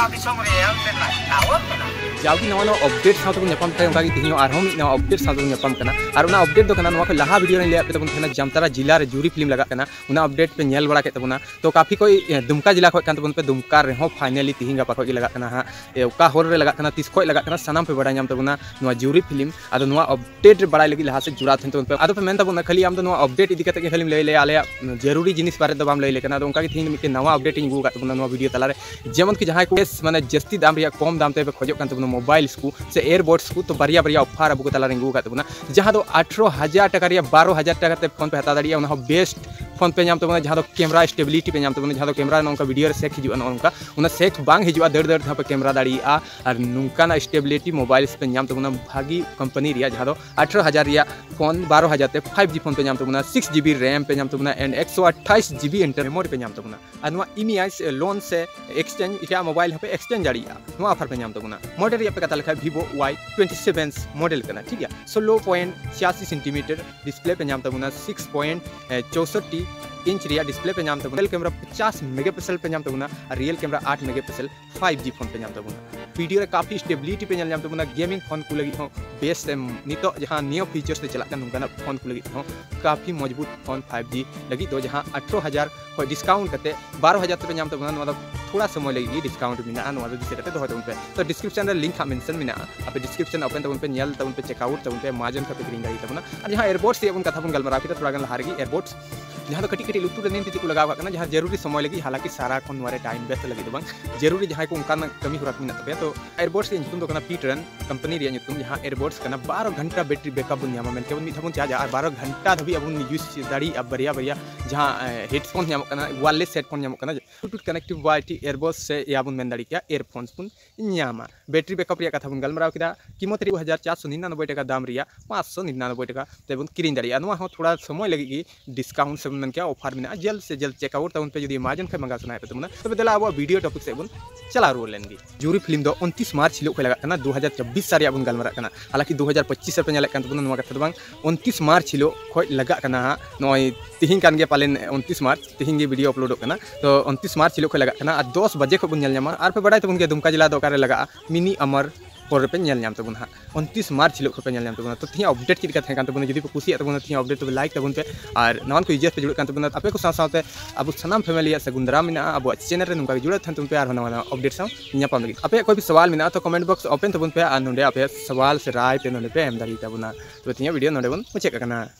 sabi sa Muriel, then like, tawag na. जावगी नवा update साथ तीन और नवा अपडेट साथ अपडेट दो लहा वीडियो लिया पे जामतारा जिला जुरी फ़िल्म लगा अपडेट पे नल बड़ा के तो काफ़ी कोई दुमका जिला खन पे दुमका रहो फाइनली तीन गपा खो लगा हाँ। हर लगा तीस खो लगा सामान पे बड़ा नाम जुरी फ़िल्म अब अपडेट बड़ा लगे, लहा से जुड़ा थे अब पे मन खाली आम अपडेट इदी खाली लैले आले ज़रूरी जिनिस बारे तो बाम लैले तीन मिट्टी नवा अपडेट अगू वीडियो तलारे जेमन कि से एयरबड्स को तो बारिया बारिया ऑफ़र अब तलारे अगूबना जहाँ अठारो हज़ार टाका बारो हज़ार टाका फ़ोन फ़ोन पे नाम कैमरा स्टेबिलिटी पे नाम कैमरा नौका वीडियो सेक हजू नौका सेक बांग हजू दर दर जहाँ पे कैमरा दाड़ा और नौका स्टेबिलिटी मोबाइल पे नाम भागी कंपनी जहाँ अठारो हज़ार फ़ोन बारो हज़ार फाइव जी फ़ोन पे नाम सिक्स जी बी रैम पे नाम एंड एक सौ अट्ठाईस जी बी इंटर मेमोरी पे नाम इमियाज लोन से एक्सचेंज मोबाइल पे एक्सचेंज दाड़ा ऑफ़र पे नाम मॉडल पे कता लिखा Vivo Y twenty seven model ठीक है सोलो पॉइंट छियासी सेंटीमीटर डिस्प्ले पे नाम सिक्स पॉइंट चौसठी इंच रिया डिस्प्ले पे नाम तबुना कैमरा पचास मेगापिक्सल पे नाम तबुना रियल कैमरा आठ मेगापिक्सल फाइव जी फ़ोन पे नाम वीडियो काफ़ी स्टेबिलिटी पे नाम गेमिंग फ़ोन को लगे बेस्ट नित जहाँ नियो फीचर्स चलना फ़ोन को लगे काफ़ी मज़बूत फ़ोन फाइव जी लगी तो जहाँ अठारह हज़ार डिस्काउंट करते, बारह हज़ार पे नाम थोड़ा समय लगे डिस्काउंट में दिशे दोहे तबन पे तो डिस्क्रिप्शन लिंक हाँ मेंशन में आप डिस्क्रिप्शन ओपन तबन पे चेकआउट तबन पे माजन पे किरी दाड़ी तबना और जहाँ एयरबोर्ड्स कथा बन गलमारा थोड़ा लहा एयरबोर्ड्स जहाँ कटी कटी लुतुर नीति को लगा जहाँ ज़रूरी समय लगे, हालाँकि सारा खन टाइम बेस्ट लगे तो ज़रूरी जहाँ को कमी हरा में तबे तो एयरबोर्ड्स के पीट रन कंपनी जहाँ एयरबोर्ड्स बारह घंटा बैटरी बैकअप बन नामा मेनके बन चार्जा बारह घंटा धाबी अब यूज़ दाड़ी बरिया बरिया जहाँ headphone wireless headphone Bluetooth connective वाइटी एयरबोर्ड्स से या बन मेन दाड़ी एयरफोन्स बन बैटरी बैकअप कथा बन गलमारा कीमत दो हज़ार चार सौ निन्यानबे टाका दाम पाँच सौ निन्यानबे टाका तेबन किरी दाड़ा थोड़ा समय लगे डिस्काउंट से मन क्या ऑफ़र में जल्द से जल्द चेकआउट तब पे अमाजन खा मंगा सुना पे तब दिला अब वीडियो टॉपिक से बन चला रुआ लेंगे जूरी फ़िल्म दो उनतीस मार्च हिलो लगा दो हज़ार चौबीस साल बन गलमारा हालाँकि दो हज़ार पच्चीस पे नल कथा उनतीस मार्च हिलो खज लगा तीन पालन उनतीस मार्च तीन वीडियो अपलोड तो उनतीस मार्च हिलो लगा दस बजे खो बन और पे बड़ा तबन दुमका जिला दो लगा। मिनी अमर पर पे नाम तब हाँ। उनतीस मार्च हिल पे नाम तब तो तीन अपडेट चेक तब जी कुछ तब तीन अपडेट तब लाइक तब पे और नवान को यूज़र पे जुड़े तब आपे को अब सामान फैमिली से गुंदरा में अब चैनल में जुड़े तब पे और नवा अपडेट सापाम लगे आपे कोई भी सवाल में तो कमेंट बॉक्स ओपन तब पे। और ना सवाल से राय पे ना पे एम दाड़ी तबना तो तीन वीडियो ना मुचाद